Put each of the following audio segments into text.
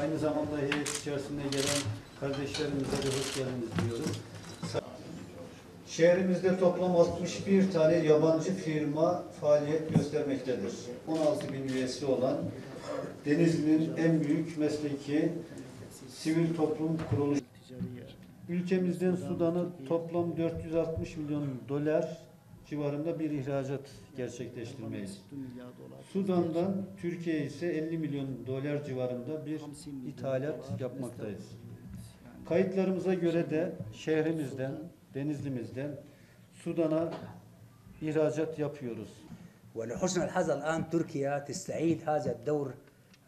Aynı zamanda heyet içerisinde gelen kardeşlerimize de hoş geldiniz diyorum. Şehrimizde toplam 61 tane yabancı firma faaliyet göstermektedir. 16 bin üyesi olan Denizli'nin en büyük mesleki sivil toplum kuruluşu. Ülkemizden Sudan'a toplam 460 milyon dolar civarında bir ihracat gerçekleştirmeyiz. Sudan'dan Türkiye ise 50 milyon dolar civarında bir ithalat yapmaktayız. Kayıtlarımıza göre de şehrimizden, Denizli'mizden Sudan'a ihracat yapıyoruz. ولحسن الحظ الآن تركيا تستعيد هذا الدور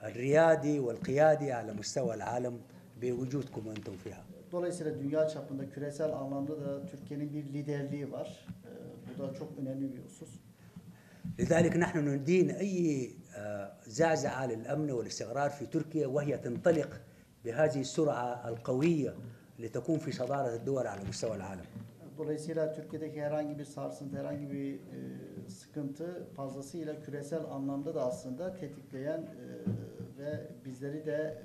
الريادي والقيادي على مستوى العالم بوجودكم أنتم فيها Dolayısıyla dünya çapında küresel anlamda da Türkiye'nin bir liderliği var. Da çok önemli bir husus. لذلك نحن ندين أي آه، زعزعة للأمن والاستقرار في تركيا وهي تنطلق بهذه السرعة القوية لتكون في صدارة الدول على مستوى العالم Dolayısıyla Türkiye'deki herhangi bir sarsıntı, herhangi bir e, sıkıntı fazlasıyla küresel anlamda da aslında tetikleyen e, ve bizleri de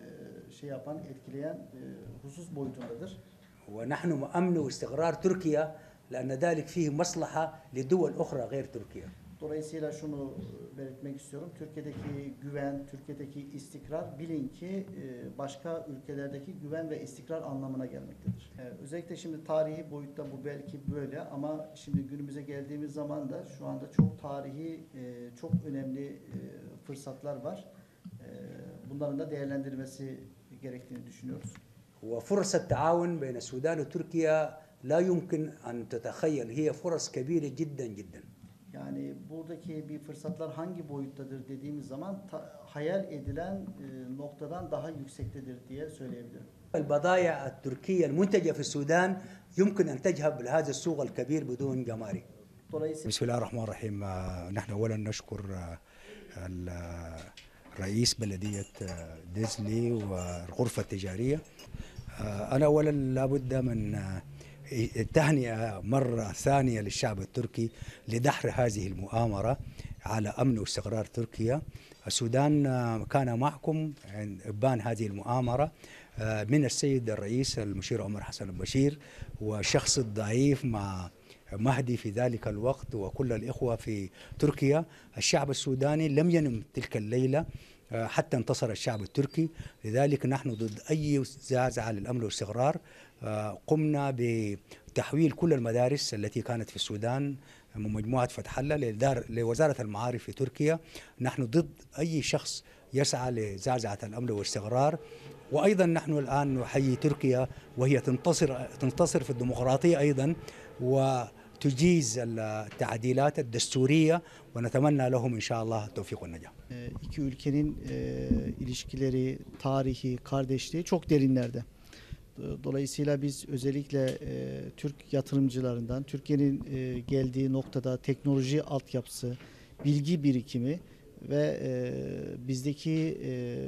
e, şey yapan, etkileyen e, husus boyutundadır. ونحن أمن واستقرار تركيا لأن ذلك فيه مصلحة لدول أخرى غير تركيا Dolayısıyla şunu e, belirtmek istiyorum. Türkiye'deki güven, Türkiye'deki istikrar bilin ki e, başka ülkelerdeki güven ve istikrar anlamına gelmektedir. E, Özellikle şimdi tarihi boyutta bu belki böyle ama şimdi günümüze geldiğimiz zaman da şu anda çok tarihi, e, çok önemli e, fırsatlar var. E, Bunların da değerlendirilmesi gerektiğini düşünüyoruz. وفرص التعاون بين السودان وتركيا لا يمكن أن تتخيل هي فرص كبيرة جدا جدا. Yani buradaki bir fırsatlar hangi boyuttadır dediğimiz zaman ta- hayal edilen e, noktadan daha yüksektedir diye söyleyebilirim. البضائع التركية المنتجة في السودان يمكن أن تذهب لهذا السوق الكبير بدون جمارك. Dolayısıyla بسم الله الرحمن الرحيم. آه، نحن اولا نشكر آه، ال- رئيس بلدية آه، ديزلي والغرفة التجارية. آه، أنا اولا لابد من التهنئه مرة ثانية للشعب التركي لدحر هذه المؤامرة على أمن واستقرار تركيا. السودان آه، كان معكم إبان هذه المؤامرة آه، من السيد الرئيس المشير عمر حسن البشير والشخص الضعيف مع مهدي في ذلك الوقت وكل الإخوة في تركيا. الشعب السوداني لم ينم تلك الليلة حتى انتصر الشعب التركي. لذلك نحن ضد أي زعزعة للأمن والاستقرار. آه، قمنا بتحويل كل المدارس التي كانت في السودان من مجموعة فتح الله لوزارة المعارف في تركيا. نحن ضد أي شخص يسعى لزعزعة الأمن والاستقرار. وأيضا نحن الآن نحيي تركيا وهي تنتصر تنتصر في الديمقراطية أيضا. وتجيز التعديلات الدستورية ونتمنى لهم إن شاء الله التوفيق والنجاح e, iki ülkenin e, ilişkileri, tarihi, kardeşliği çok derinlerde. Do- Dolayısıyla biz özellikle e, Türk yatırımcılarından, Türkiye'nin e, geldiği noktada teknoloji altyapısı, bilgi birikimi ve e, bizdeki e,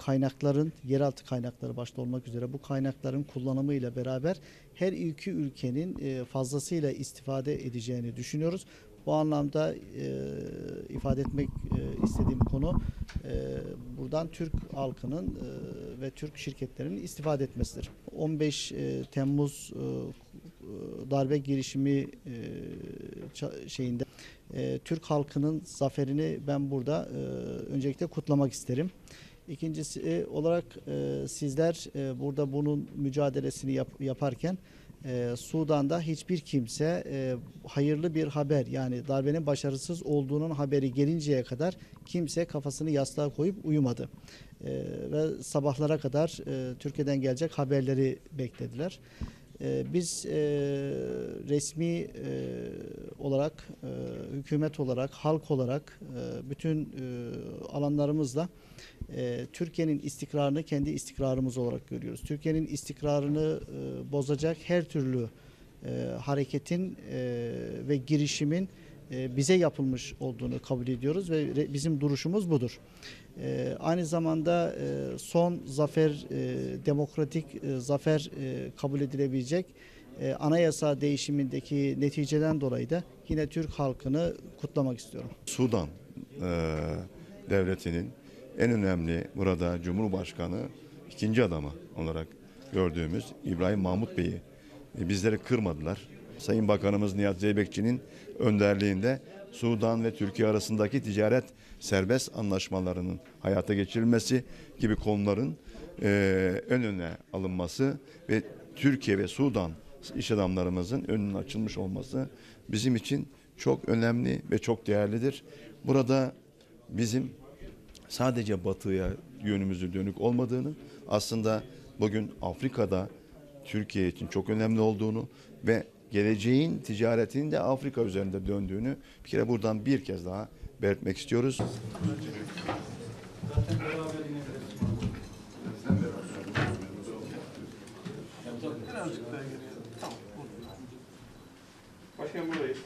kaynakların, yeraltı kaynakları başta olmak üzere bu kaynakların kullanımıyla beraber her iki ülkenin e, fazlasıyla istifade edeceğini düşünüyoruz. Bu anlamda e, ifade etmek e, istediğim konu e, buradan Türk halkının e, ve Türk şirketlerinin istifade etmesidir. 15 e, Temmuz e, darbe girişimi e, şeyinde e, Türk halkının zaferini ben burada e, öncelikle kutlamak isterim. İkincisi e, olarak e, sizler e, burada bunun mücadelesini yap- yaparken Sudan'da hiçbir kimse hayırlı bir haber yani darbenin başarısız olduğunun haberi gelinceye kadar kimse kafasını yastığa koyup uyumadı. Ve sabahlara kadar Türkiye'den gelecek haberleri beklediler. E, biz e, resmi e, olarak, e, hükümet olarak, halk olarak e, bütün e, alanlarımızla e, Türkiye'nin istikrarını kendi istikrarımız olarak görüyoruz. Türkiye'nin istikrarını e, bozacak her türlü e, hareketin e, ve girişimin bize yapılmış olduğunu kabul ediyoruz ve bizim duruşumuz budur. E, aynı zamanda e, son zafer, e, demokratik e, zafer e, kabul edilebilecek e, anayasa değişimindeki neticeden dolayı da yine Türk halkını kutlamak istiyorum. Sudan e, devletinin en önemli burada Cumhurbaşkanı ikinci adamı olarak gördüğümüz İbrahim Mahmut Bey'i e, bizleri kırmadılar. Sayın Bakanımız Nihat Zeybekçi'nin önderliğinde Sudan ve Türkiye arasındaki ticaret serbest anlaşmalarının hayata geçirilmesi gibi konuların e, ön öne alınması ve Türkiye ve Sudan iş adamlarımızın önünün açılmış olması bizim için çok önemli ve çok değerlidir. Burada bizim sadece batıya yönümüzü dönük olmadığını aslında bugün Afrika'da Türkiye için çok önemli olduğunu ve geleceğin ticaretinin de Afrika üzerinde döndüğünü bir kere buradan bir kez daha belirtmek istiyoruz. Zaten beraber inebiliriz. Başkan buradayız.